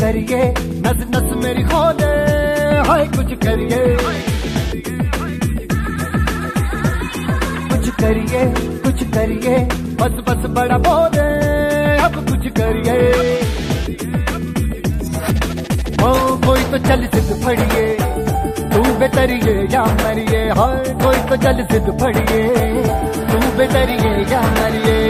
करिए। नस नस मेरी खोले। हाय, कुछ करिए। कुछ करिए कुछ करिए। बस बस बड़ा बोले। अब कुछ करिए। ओ, कोई तो चल सिद्ध फड़िए। तू बेतरिए या मरिए। हाय, कोई तो चल सिद्ध फड़िए। तू बेतरिए या मरिए।